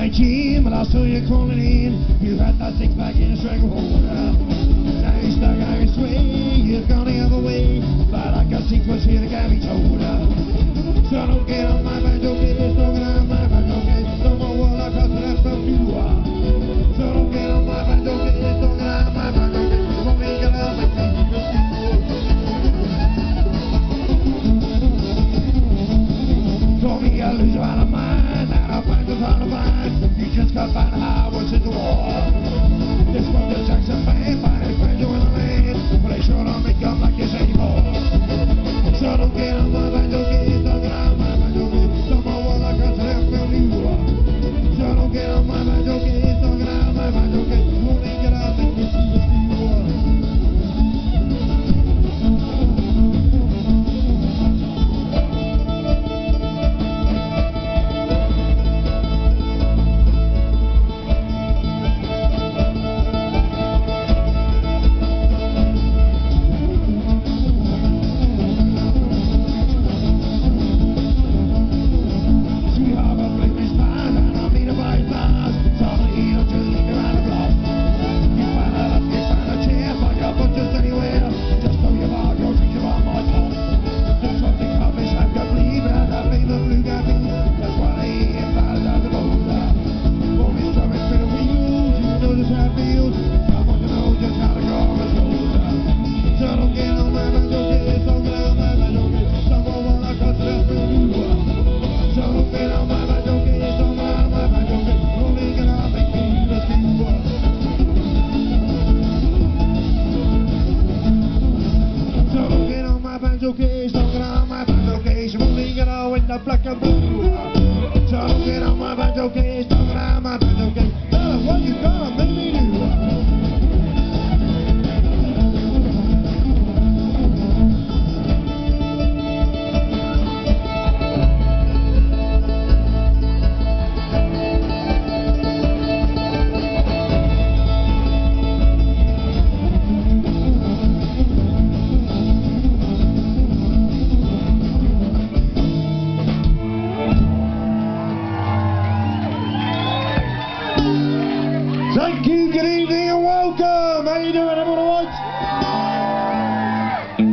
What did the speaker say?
I came, but I saw you coming in. You had that six pack in a stranglehold. Now you're stuck, I swear, you've gone the other way. It's got bad hours in war. This from the Jackson Baby. Banjo case, don't get on my banjo case. rolling it all in the black and blue. Don't get on my banjo case. Thank you, good evening and welcome. How you doing?